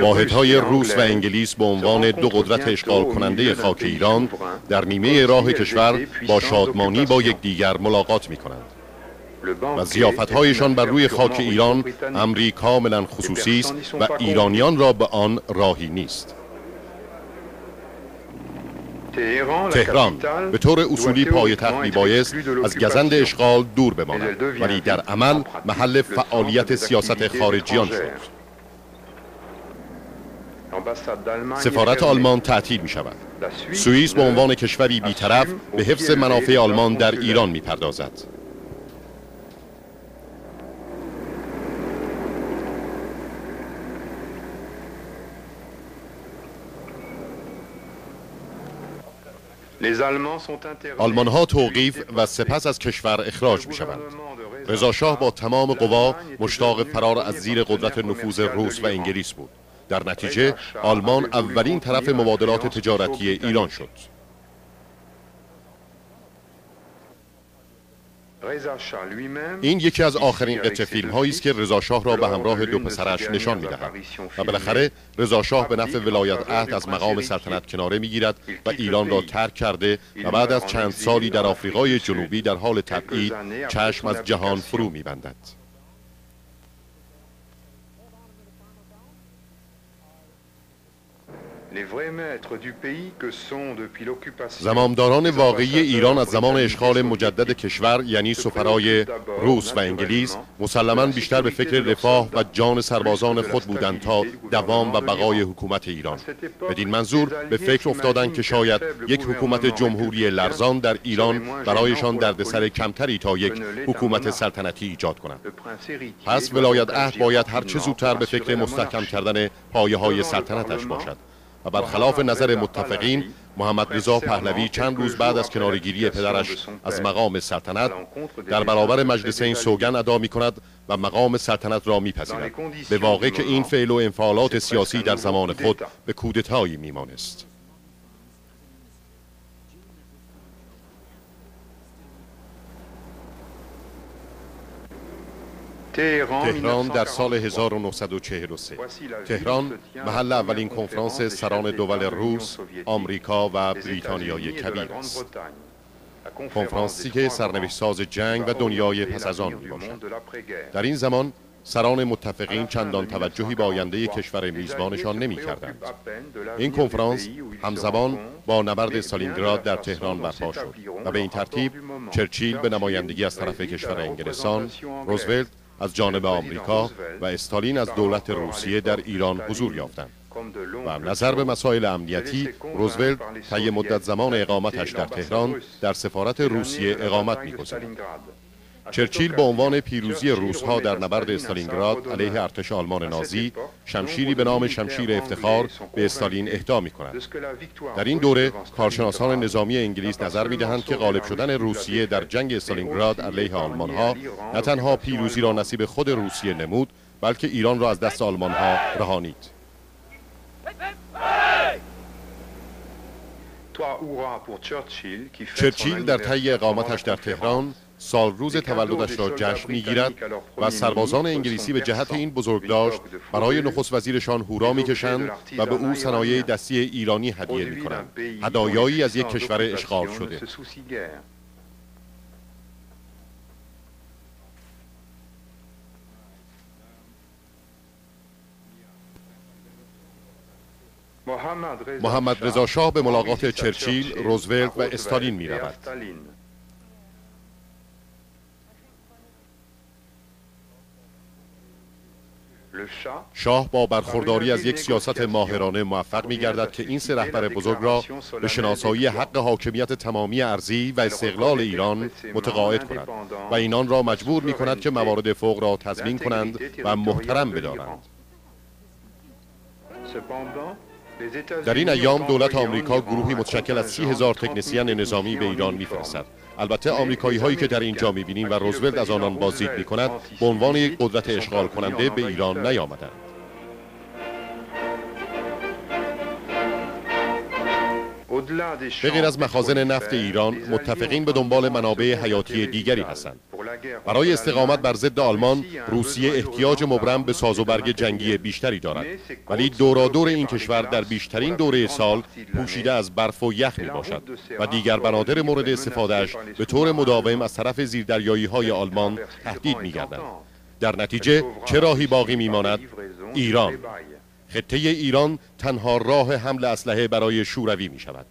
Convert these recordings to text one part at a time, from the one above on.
واحدهای روس و انگلیس به عنوان دو قدرت اشغال کننده خاک ایران در نیمه راه کشور با شادمانی با یکدیگر ملاقات می کنند و زیافتهایشان بر روی خاک ایران امری کاملا خصوصی است و ایرانیان را به آن راهی نیست. تهران به طور اصولی پایتخت میبایست از گزند اشغال دور بماند. ولی در عمل محل فعالیت سیاست خارجیان شد. سفارت آلمان تعطیل می شود سوئیس به عنوان کشوری بیطرف به حفظ منافع آلمان در ایران می پردازد آلمان ها توقیف و سپس از کشور اخراج می شوند رضا شاه با تمام قوا مشتاق فرار از زیر قدرت نفوذ روس و انگلیس بود. در نتیجه آلمان اولین طرف مبادلات تجارتی ایران شد. این یکی از آخرین قطع فیلم هایی است که رضا شاه را به همراه دو پسرش نشان می‌دهد. و بالاخره رضا شاه به نفع ولایت عهد از مقام سلطنت کناره می‌گیرد و ایران را ترک کرده و بعد از چند سالی در آفریقای جنوبی در حال تبعید چشم از جهان فرو میبندد. زمامداران واقعی ایران از زمان اشغال مجدد کشور یعنی سفرای روس و انگلیس مسلما بیشتر به فکر رفاه و جان سربازان خود بودند تا دوام و بقای حکومت ایران. بدین منظور به فکر افتادند که شاید یک حکومت جمهوری لرزان در ایران برایشان دردسر کمتری تا یک حکومت سلطنتی ایجاد کنند. پس ولایت عهد باید هر چه زودتر به فکر مستحکم کردن پایه های سلطنتش باشد. و برخلاف نظر متفقین محمد رضا پهلوی چند روز بعد از کنارگیری پدرش از مقام سلطنت در برابر مجلس این سوگن ادا می کند و مقام سلطنت را میپذیرد. به واقع که این فعل و انفعالات سیاسی در زمان خود به کودتایی میمانست. تهران در سال 1943 تهران محل اولین کنفرانس سران دول روس، آمریکا و بریتانیای کبیر است. کنفرانسی که سرنوشت ساز جنگ و دنیای پس از آن می باشد. در این زمان سران متفقین چندان توجهی به آینده کشور میزبانشان نمی کردند. این کنفرانس همزمان با نبرد سالینگراد در تهران برپا شد و به این ترتیب چرچیل به نمایندگی از طرف کشور انگلستان، روزولت از جانب آمریکا و استالین از دولت روسیه در ایران حضور یافتند. و نظر به مسائل امنیتی روزولت طی مدت زمان اقامتش در تهران در سفارت روسیه اقامت می‌گذارد. چرچیل به عنوان پیروزی روسها در نبرد استالینگراد علیه ارتش آلمان نازی شمشیری به نام شمشیر افتخار به استالین اهدا می کند. در این دوره کارشناسان نظامی انگلیس نظر می دهند که غالب شدن روسیه در جنگ استالینگراد علیه آلمان ها نه تنها پیروزی را نصیب خود روسیه نمود بلکه ایران را از دست آلمان ها رهانید. چرچیل در طی اقامتش در تهران سال روز تولدش را جشن می‌گیرد و سربازان انگلیسی به جهت این بزرگداشت برای نخست وزیرشان هورا می‌کشند و به او صنایع دستی ایرانی هدیه می‌کنند. هدایایی از یک کشور اشغال شده. محمد رضا شاه به ملاقات چرچیل، روزولت و استالین می رود. شاه با برخورداری از یک سیاست ماهرانه موفق می گردد که این سه رهبر بزرگ را به شناسایی حق حاکمیت تمامی ارزی و استقلال ایران متقاعد کند و اینان را مجبور می کند که موارد فوق را تضمین کنند و محترم بدارند. در این ایام دولت آمریکا گروهی متشکل از سی هزار تکنسین نظامی به ایران. میفرستد. البته آمریکایی هایی که در اینجا می‌بینیم و روزولت از آنان بازدید می کند به عنوان یک قدرت اشغال کننده به ایران نیامدند. به غیر از مخازن نفت ایران متفقین به دنبال منابع حیاتی دیگری هستند. برای استقامت بر ضد آلمان روسیه احتیاج مبرم به ساز و برگ جنگی بیشتری دارد ولی دورادور این کشور در بیشترین دوره سال پوشیده از برف و یخ می باشد و دیگر بنادر مورد استفادهش به طور مداوم از طرف زیردریایی های آلمان تهدید می گردند. در نتیجه چه راهی باقی می ماند؟ ایران خطه ایران تنها راه حمل اسلحه برای شوروی می شود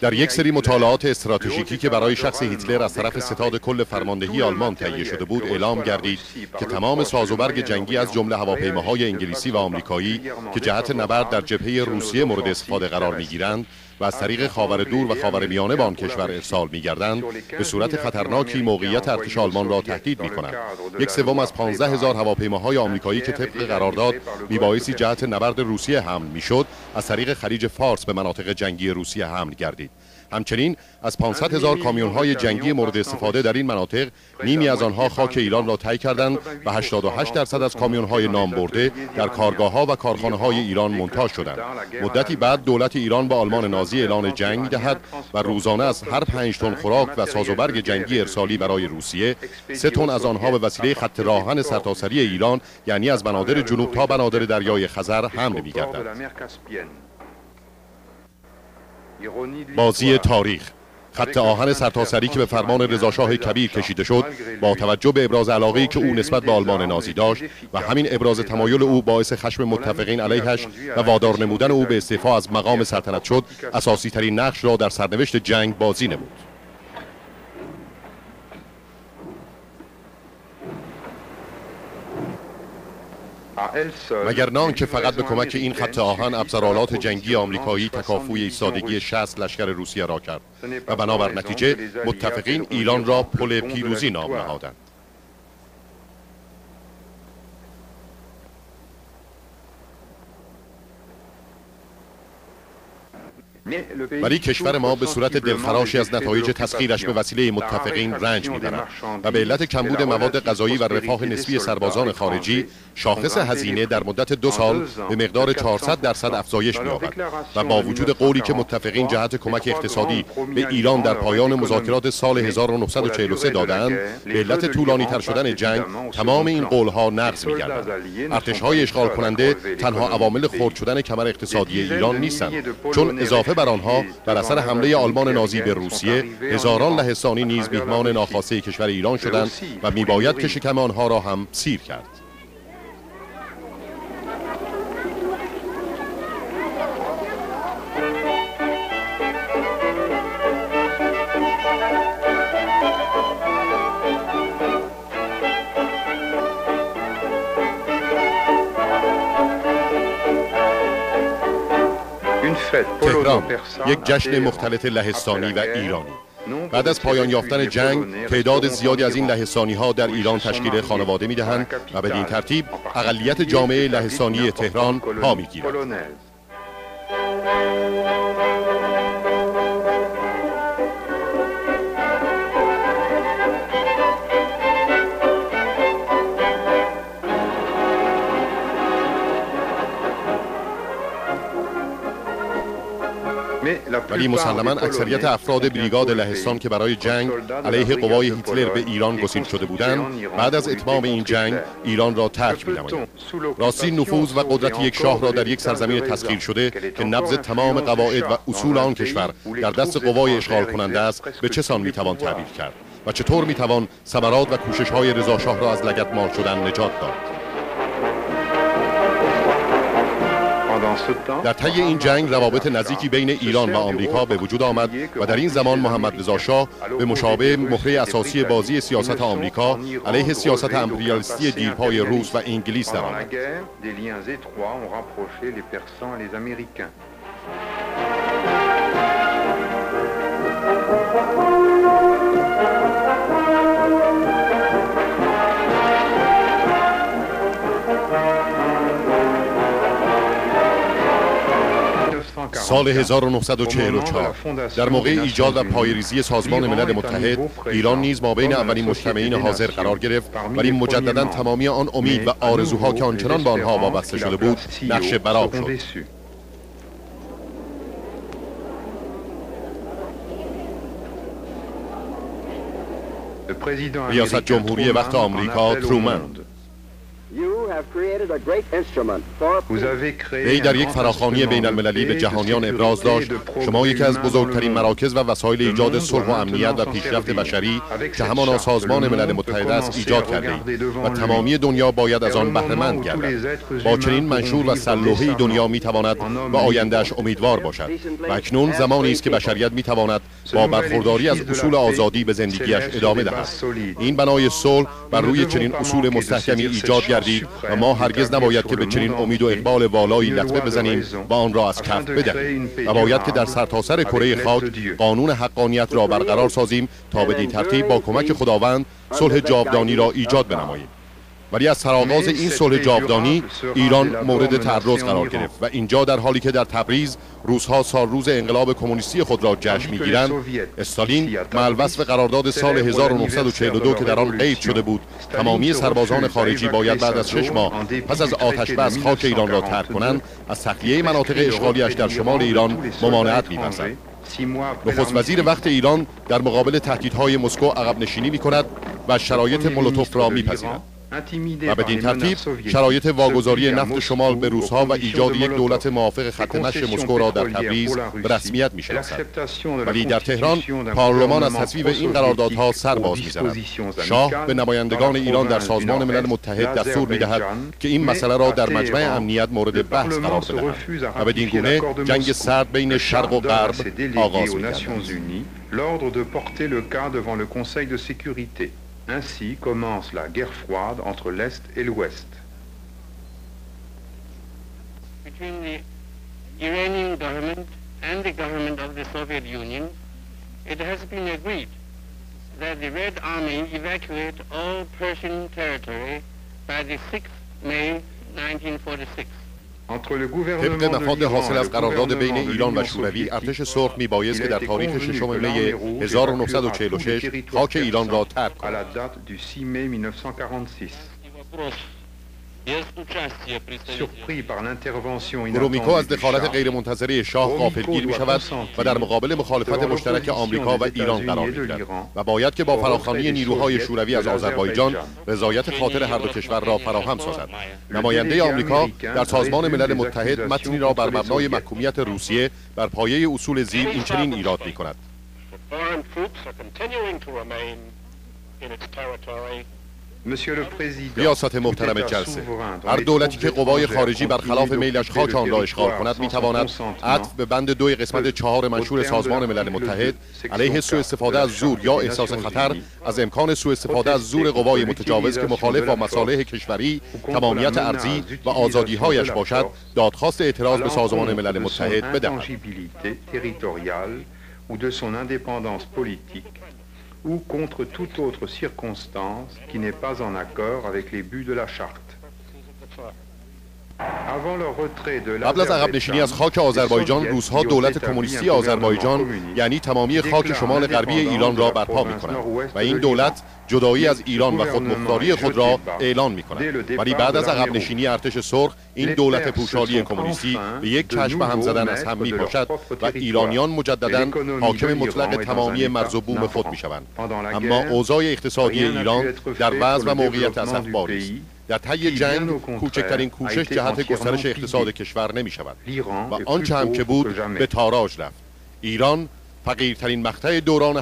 در یک سری مطالعات استراتژیکی که برای شخص هیتلر از طرف ستاد کل فرماندهی آلمان تهیه شده بود اعلام گردید که تمام سازوبرگ جنگی از جمله هواپیماهای انگلیسی و آمریکایی که جهت نبرد در جبهه روسیه مورد استفاده قرار می‌گیرند و از طریق خاور دور و خاور میانه به آن کشور ارسال میگردند به صورت خطرناکی موقعیت ارتش آلمان را تهدید می کنند یک سوم از 15 هزار هواپیماهای آمریکایی که طبق قرارداد میبایستی جهت نبرد روسیه حمل می‌شد از طریق خلیج فارس به مناطق جنگی روسیه حمل گردید. همچنین از 500 هزار کامیون های جنگی مورد استفاده در این مناطق نیمی از آنها خاک ایران را طی کردند و 88 درصد از کامیون های نام برده در کارگاه ها و کارخانه های ایران منتاج شدند. مدتی بعد دولت ایران به آلمان نازی اعلان جنگ می دهد و روزانه از هر 5 تن خوراک و سازوبرگ جنگی ارسالی برای روسیه سه تن از آنها به وسیله خط راهن سرتاسری ایران یعنی از بنادر جنوب تا بنادر دریای خزر حمل می بازی تاریخ. خط آهن سرتاسری که به فرمان رضاشاه کبیر کشیده شد با توجه به ابراز علاقه‌ای که او نسبت به آلمان نازی داشت و همین ابراز تمایل او باعث خشم متفقین علیهش و وادار نمودن او به استعفا از مقام سلطنت شد اساسی ترین نقش را در سرنوشت جنگ بازی نمود. مگر که فقط به کمک این خط آهن ابزارالات جنگی آمریکایی تکافوی ایستادگی 60 لشکر روسیه را کرد و بنابر نتیجه متفقین ایران را پل پیروزی نام نهادند. ولی کشور ما به صورت دلخراشی از نتایج تسخیرش به وسیله متفقین رنج می‌برد و به علت کمبود مواد غذایی و رفاه نسبی سربازان خارجی شاخص هزینه در مدت دو سال به مقدار 400 درصد افزایش می‌یابد. و با وجود قولی که متفقین جهت کمک اقتصادی به ایران در پایان مذاکرات سال 1943 دادند به علت طولانی تر شدن جنگ تمام این قولها نقض می‌گردند ارتش‌های اشغال کننده تنها عوامل خرد شدن کمر اقتصادی ایران نیستند. چون اضافه بر آنها در اثر حمله آلمان نازی به روسیه هزاران لهستانی نیز میهمان ناخواسته کشور ایران شدند و میباید که شکم آنها را هم سیر کرد. یک جشن مختلط لهستانی و ایرانی. بعد از پایان یافتن جنگ تعداد زیادی از این لهستانی ها در ایران تشکیل خانواده می دهند و بدین ترتیب اقلیت جامعه لهستانی تهران پا می گیرد. ولی مسلما اکثریت افراد بریگاد لهستان که برای جنگ علیه قوای هیتلر به ایران گسیل شده بودند بعد از اتمام این جنگ ایران را ترک می‌نمایند راستی نفوذ و قدرت یک شاه را در یک سرزمین تسخیر شده که نبض تمام قواعد و اصول آن کشور در دست قوای اشغال کننده است به چه سان می‌توان تعبیر کرد؟ و چطور می‌توان ثمرات و کوشش های رضا شاه را از لگت مال شدن نجات داد؟ در طی این جنگ روابط نزدیکی بین ایران و آمریکا به وجود آمد و در این زمان محمد رضا شاه به مشابه مهره اساسی بازی سیاست آمریکا علیه سیاست امپریالیستی دیرپای روس و انگلیس درآمد. سال 1944 در موقع ایجاد و پایریزی سازمان ملل متحد ایران نیز ما بین اولین مجتمعین حاضر قرار گرفت ولی مجددا تمامی آن امید و آرزوها که آنچنان به آنها وابسته شده بود نقش براب شد ریاست جمهوری وقت آمریکا ترومن وی در یک فراخانی بین المللی به جهانیان ابراز داشت. شما یکی از بزرگترین مراکز و وسایل ایجاد صلح و امنیت و پیشرفت بشری که همانا سازمان ملل متحد است ایجاد کرده اید و تمامی دنیا باید از آن بهرهمند گردد. با چنین منشور و سلوحی دنیا می تواند و آیندهش امیدوار باشد. و اکنون زمانی است که بشریت می تواند با برخورداری از اصول آزادی به زندگیش ادامه دهد. این بنای صلح بر روی چنین اصول مستحکمی ایجاد گردید و ما هرگز نباید که به چنین امید و اقبال والایی لطمه بزنیم و آن را از کف بدهیم و باید که در سرتاسر کره خاک قانون حقانیت را برقرار سازیم تا به ترتیب با کمک خداوند صلح جاودانی را ایجاد بنماییم. ولی از سرآغاز این صلح جاودانی ایران مورد تعرض قرار گرفت و اینجا در حالی که در تبریز روزها سال روز انقلاب کمونیستی خود را جشن می‌گیرند استالین ملوث قرارداد سال 1942 که در آن قید شده بود. تمامی سربازان خارجی باید بعد از شش ماه پس از آتش بس خاک ایران را ترک کنند از تخلیه مناطق اشغالیش در شمال ایران ممانعت می‌ورزد نخست وزیر وقت ایران در مقابل تهدیدهای مسکو عقب نشینی می کند و شرایط مولوتوف را میپذیرد. و بدین ترتیب شرایط واگذاری نفت شمال به روسها و ایجاد یک دولت موافق خط مشی مسکو را در تبریز به رسمیت می‌شناسد. ولی در تهران پارلمان از تصویب این قراردادها سر باز می‌زند. شاه به نمایندگان ایران در سازمان ملل متحد دستور می‌دهد که این مسئله را در مجمع امنیت مورد بحث قرار بدهد. و بدین گونه جنگ سرد بین شرق و غرب آغاز میگردد Ainsi commence la guerre froide entre l'Est et l'Ouest. Between the Iranian government and the government of the Soviet Union, it has been agreed that the Red Army evacuate all Persian territory by the 6th May 1946. طبق مفاد حاصل از قرارداد بین ایران و شوروی ارتش سرخ می بایست که در تاریخ ششم می 1946 خاک ایران را ترک کند گرومیکو از دخالت غیرمنتظره شاه غافلگیر می شود و در مقابل مخالفت مشترک آمریکا و ایران قرار می و باید که با فراخوانی نیروهای شوروی از آذربایجان رضایت خاطر هر دو کشور را فراهم سازد نماینده آمریکا در سازمان ملل متحد متنی را بر مبنای محکومیت روسیه بر پایه اصول زیر این چنین ایراد می کند ریاست محترم جلسه. هر دولتی که قوای خارجی برخلاف میلش خاک آن را اشغال کند می‌تواند عطف به بند دوی قسمت چهار منشور سازمان ملل متحد علیه سوء استفاده از زور یا احساس خطر از امکان سوء استفاده از زور قوای متجاوز که مخالف با مصالح کشوری تمامیت ارضی و آزادیهایش باشد دادخواست اعتراض به سازمان ملل متحد بدهد. Ou contre toute autre circonstance qui n'est pas en accord avec les buts de la charte. قبل از عقب نشینی از خاک آذربایجان روزها دولت کمونیستی آذربایجان یعنی تمامی خاک شمال غربی ایران را برپا می کند و این دولت جدایی از ایران و خودمختاری خود را اعلان می کند ولی بعد از عقب نشینی ارتش سرخ این دولت پوشالی کمونیستی به یک چشم هم زدن از هم می پاشد و ایرانیان مجددا حاکم مطلق تمامی مرز و بوم خود می شوند اما اوضاع اقتصادی ایران در وضع و موقعیت اسفباری است. در طی جنگ کوچکترین کوشش جهت گسترش اقتصاد کشور نمی شود و آنچه هم که بود به تاراج رفت. ایران فقیرترین مقطع دوران